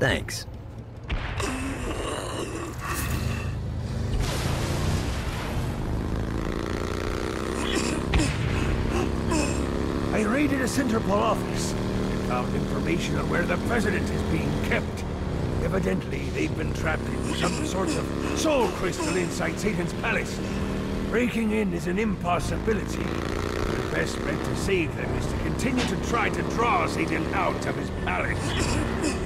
Thanks. I raided a Centerpol office. and Found information on where the President is being kept. Evidently, they've been trapped in some sort of soul crystal inside Satan's palace. Breaking in is an impossibility. The best bet to save them is to continue to try to draw Satan out of his palace.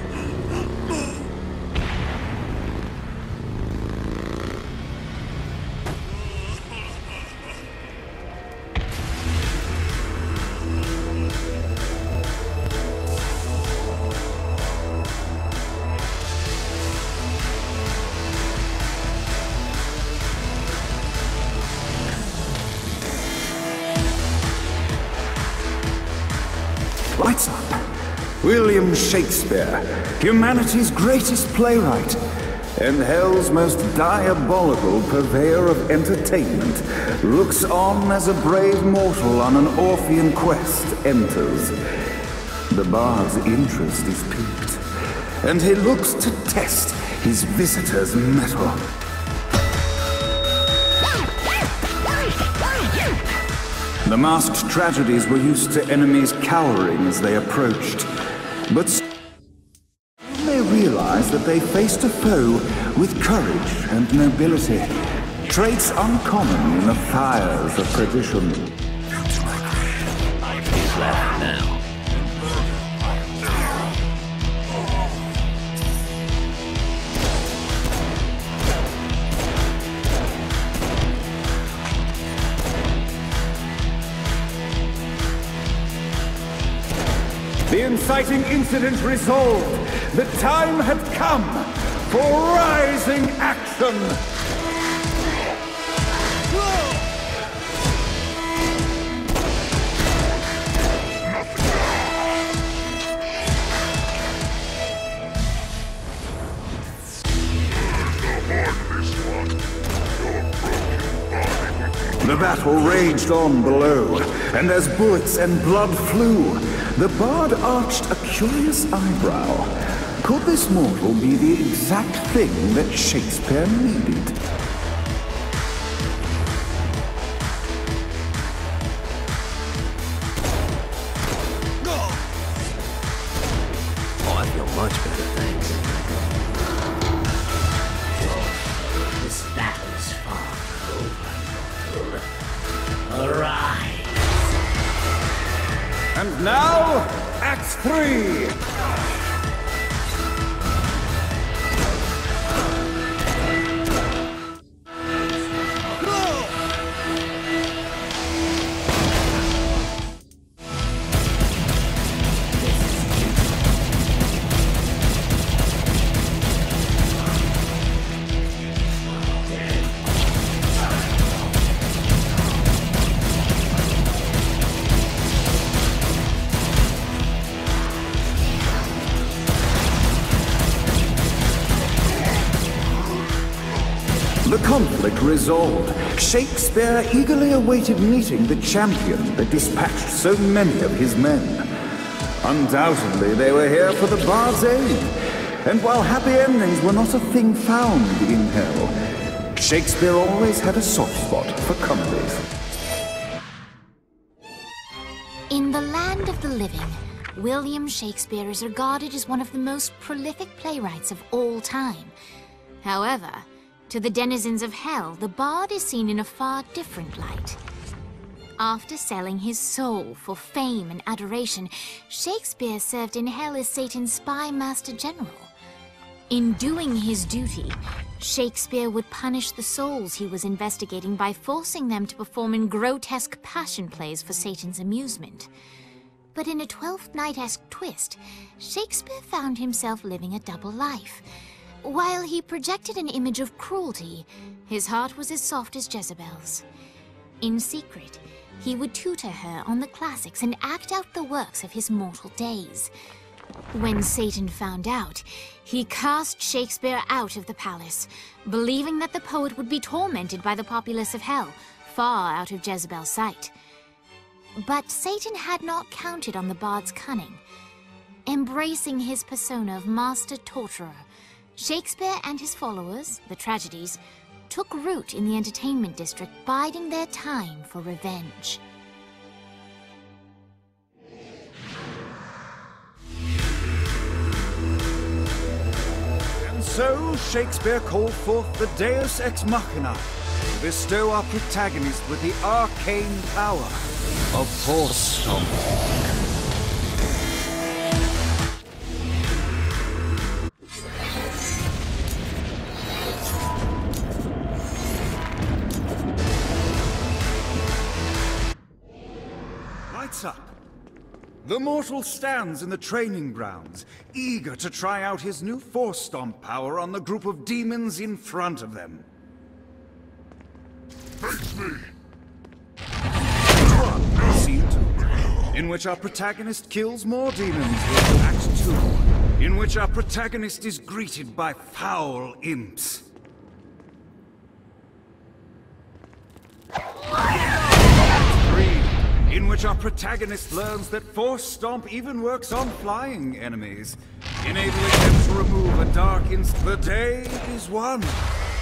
Shakespeare, humanity's greatest playwright, and hell's most diabolical purveyor of entertainment, looks on as a brave mortal on an Orphean quest enters. The bard's interest is piqued, and he looks to test his visitor's mettle. The masked tragedies were used to enemies cowering as they approached. But they realized that they faced a foe with courage and nobility, traits uncommon in the fires of perdition. The inciting incident resolved. The time had come for rising action. The battle raged on below, and as bullets and blood flew, the bard arched a curious eyebrow. Could this mortal be the exact thing that Shakespeare needed? Resolved. Shakespeare eagerly awaited meeting the champion that dispatched so many of his men. Undoubtedly, they were here for the bard's aid. And while happy endings were not a thing found in hell, Shakespeare always had a soft spot for comedies. In the land of the living, William Shakespeare is regarded as one of the most prolific playwrights of all time. However, to the denizens of hell, the bard is seen in a far different light. After selling his soul for fame and adoration, Shakespeare served in hell as Satan's spy master general. In doing his duty, Shakespeare would punish the souls he was investigating by forcing them to perform in grotesque passion plays for Satan's amusement. But in a Twelfth Night-esque twist, Shakespeare found himself living a double life. While he projected an image of cruelty, his heart was as soft as Jezebel's. In secret, he would tutor her on the classics and act out the works of his mortal days. When Satan found out, he cast Shakespeare out of the palace, believing that the poet would be tormented by the populace of hell, far out of Jezebel's sight. But Satan had not counted on the bard's cunning. Embracing his persona of master torturer, Shakespeare and his followers, the tragedies, took root in the entertainment district, biding their time for revenge. And so Shakespeare called forth the Deus Ex Machina to bestow our protagonist with the arcane power of Force The mortal stands in the training grounds, eager to try out his new Force Stomp power on the group of demons in front of them. Scene 2, in which our protagonist kills more demons with Act 2, in which our protagonist is greeted by foul imps. In which our protagonist learns that Force Stomp even works on flying enemies, enabling them to remove a dark inst. The day is won,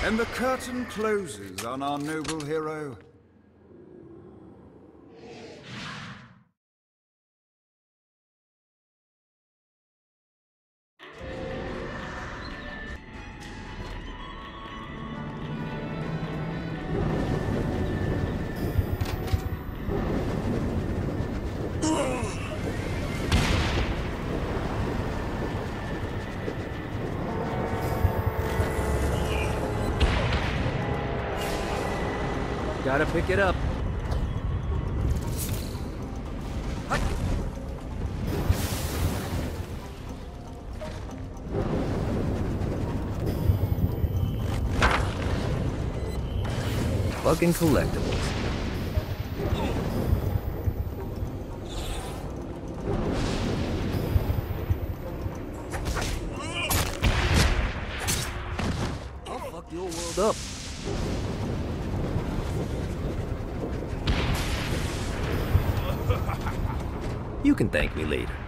and the curtain closes on our noble hero. Gotta pick it up. Fucking collectibles. You can thank me later.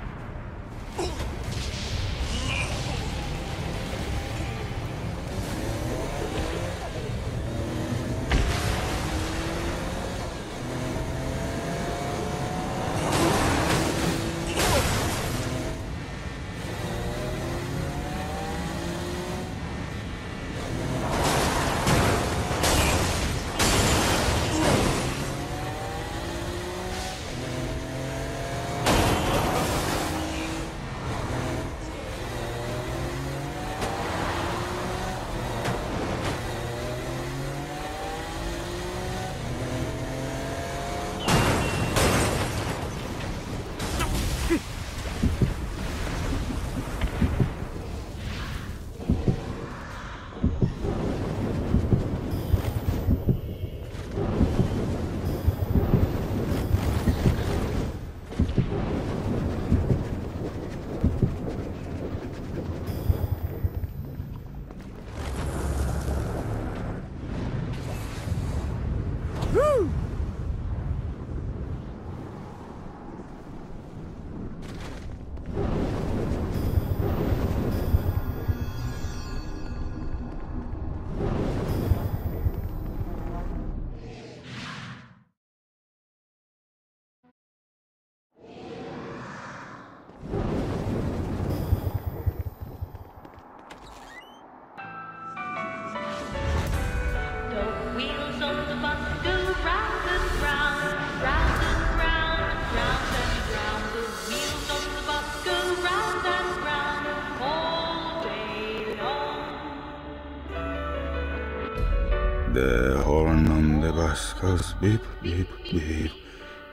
house. Beep, beep, beep.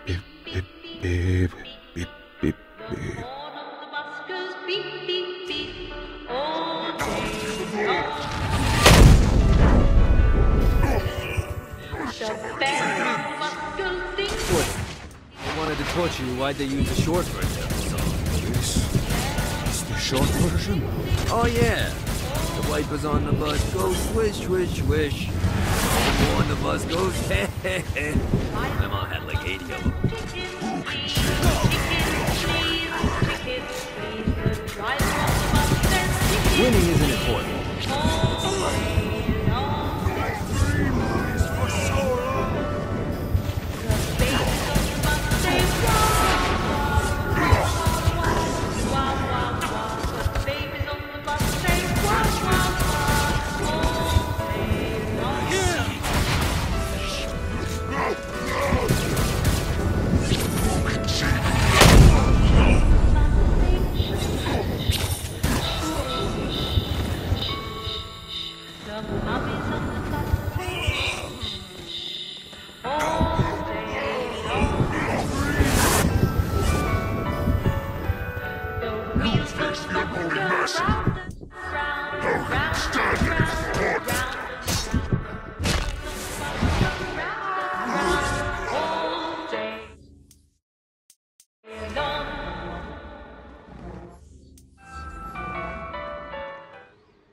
Beep, beep, beep. Beep, beep, beep. What? They wanted to torture you. Why'd they use the short version? This is the short version? Oh, yeah. The wiper's on the bus. Go swish, swish, swish. Buzzgoes? My mom had like 80 of them. Winning isn't important.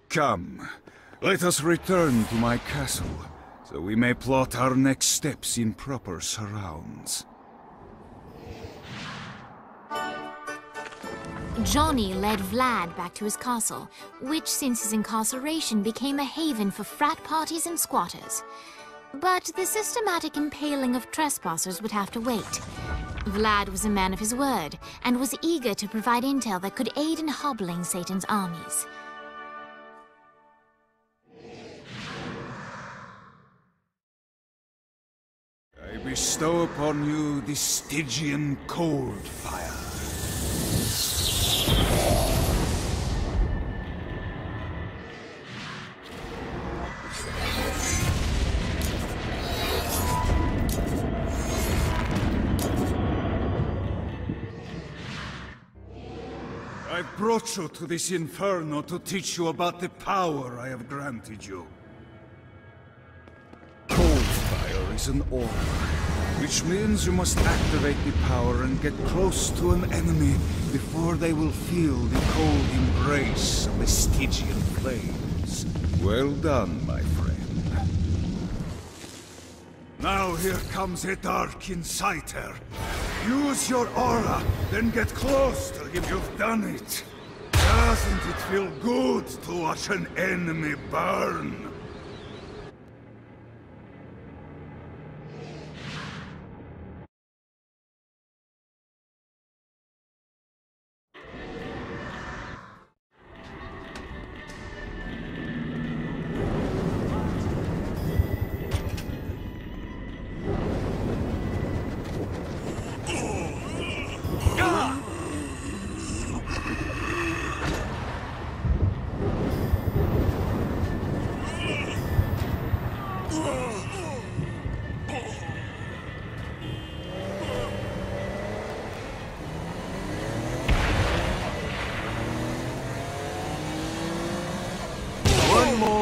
Come, let us return to my castle, so we may plot our next steps in proper surrounds. Johnny led Vlad back to his castle, which since his incarceration became a haven for frat parties and squatters. But the systematic impaling of trespassers would have to wait. Vlad was a man of his word, and was eager to provide intel that could aid in hobbling Satan's armies. I bestow upon you the Stygian cold fire. Brought you to this inferno to teach you about the power I have granted you. Cold fire is an aura, which means you must activate the power and get close to an enemy before they will feel the cold embrace of the Stygian flames. Well done, my friend. Now here comes a dark inciter. Use your aura, then get close till you've done it. Doesn't it feel good to watch an enemy burn?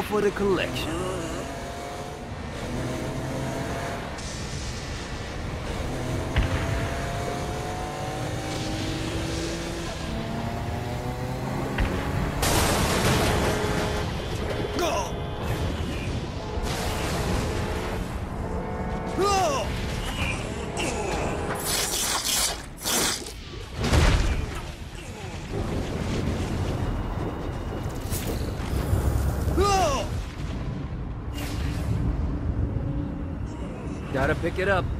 For the collection. Gotta pick it up.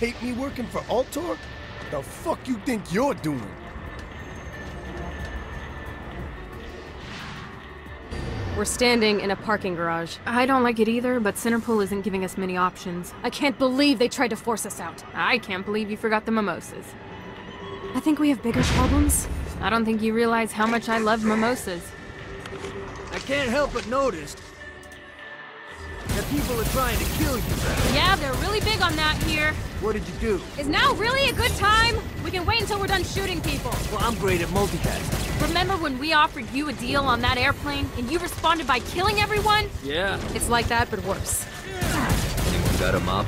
Hate me working for Ultor? The fuck you think you're doing? We're standing in a parking garage. I don't like it either, but Centerpool isn't giving us many options. I can't believe they tried to force us out. I can't believe you forgot the mimosas. I think we have bigger problems. I don't think you realize how much I love mimosas. I can't help but notice that people are trying to kill you. Yeah, they're really big on that here. What did you do? Is now really a good time? We can wait until we're done shooting people. Well, I'm great at multitasking. Remember when we offered you a deal on that airplane and you responded by killing everyone? Yeah. It's like that, but worse. Yeah. Anyone got a mop?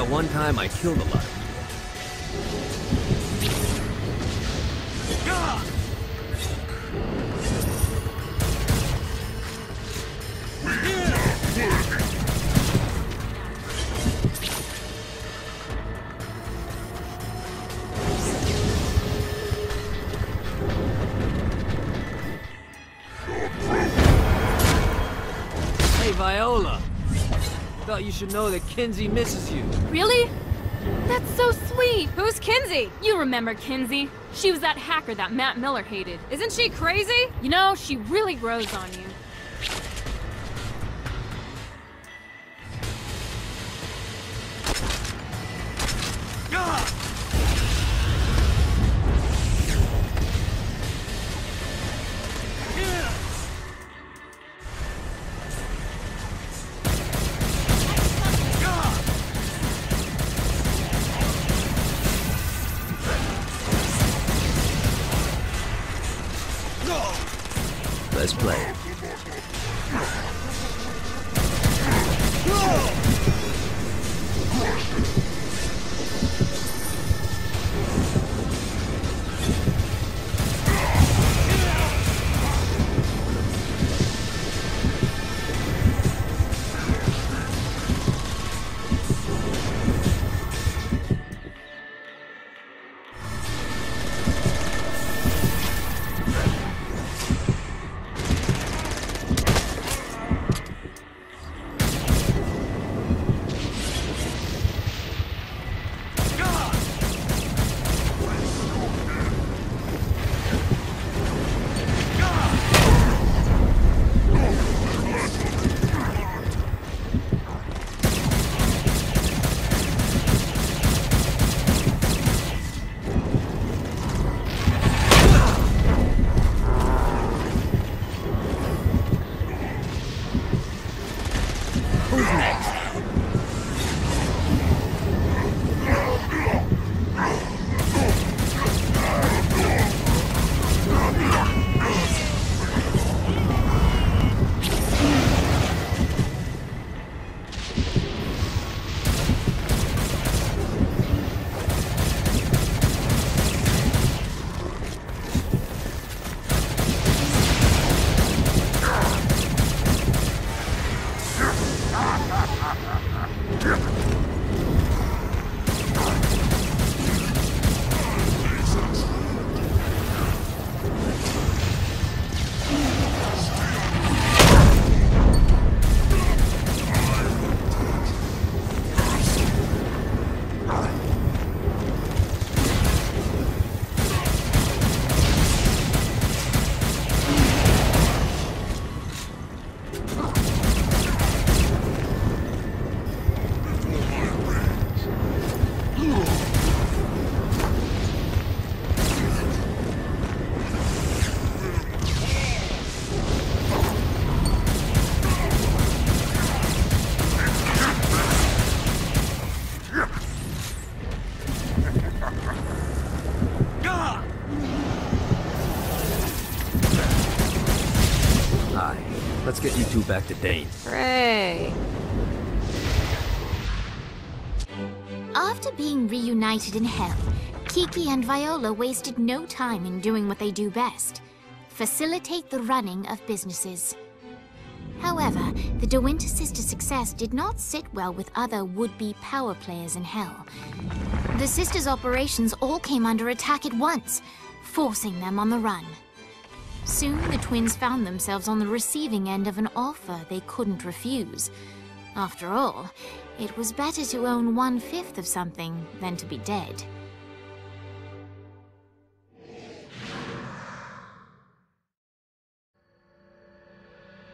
That one time I killed a lot should know that Kinzie misses you. Really? That's so sweet. Who's Kinzie? You remember Kinzie. She was that hacker that Matt Miller hated. Isn't she crazy? You know, she really grows on you. Let's get you two back to Dane. Hooray! After being reunited in Hell, Kiki and Viola wasted no time in doing what they do best facilitate the running of businesses. However, the De Winter sisters' success did not sit well with other would be power players in Hell. The sisters' operations all came under attack at once, forcing them on the run. Soon, the twins found themselves on the receiving end of an offer they couldn't refuse. After all, it was better to own one fifth of something than to be dead.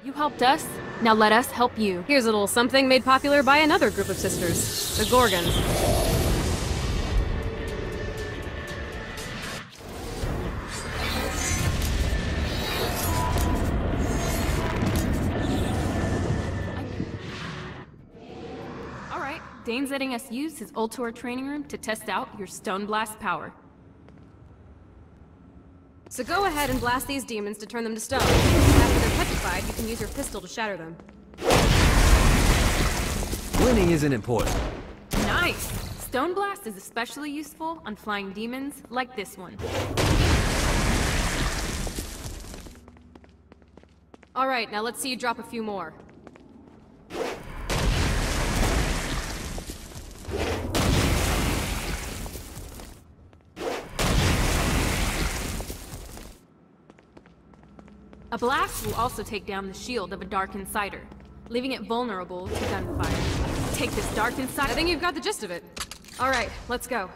You helped us, now let us help you. Here's a little something made popular by another group of sisters, the Gorgons. Right, Dane's letting us use his Ultor training room to test out your Stone Blast power. So go ahead and blast these demons to turn them to stone. After they're petrified, you can use your pistol to shatter them. Winning isn't important. Nice! Stone Blast is especially useful on flying demons like this one. All right, now let's see you drop a few more. A blast will also take down the shield of a Dark Inciter, leaving it vulnerable to gunfire. Take this Dark Inciter- I think you've got the gist of it. All right, let's go.